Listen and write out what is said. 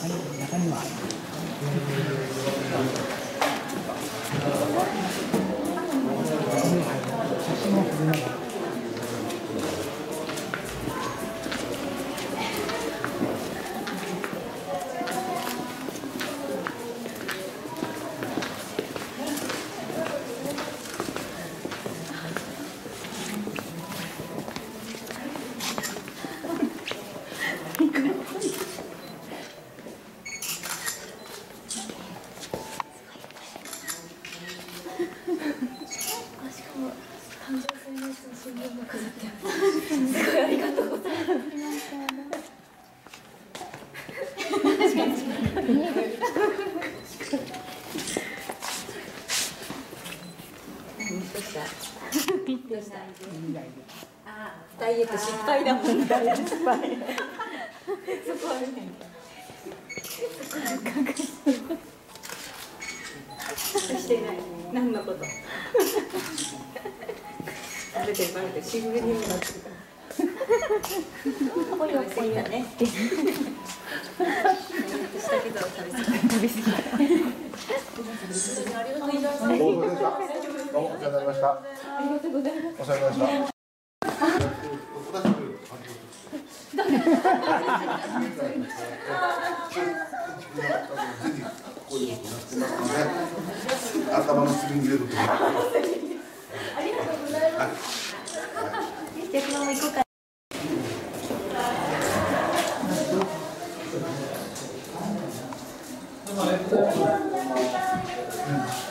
中に中には。写真をな。ダイエット失敗だもんダイエット失敗そこは見ないしてない何のこと食べてるバレてるしぐれにもなってたありがとうございます。どうも。お世話になりました。ありがとうございますお世話になりました。頭の次に入れると。じゃあこのまま行こうかさっき終わった